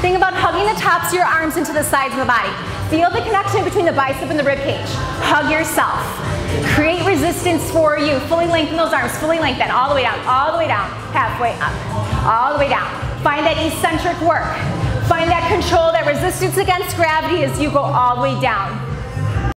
Think about hugging the tops of your arms into the sides of the body. Feel the connection between the bicep and the rib cage. Hug yourself. Create resistance for you. Fully lengthen those arms, fully lengthen, all the way down, all the way down, halfway up, all the way down. Find that eccentric work. Find that control, that resistance against gravity as you go all the way down.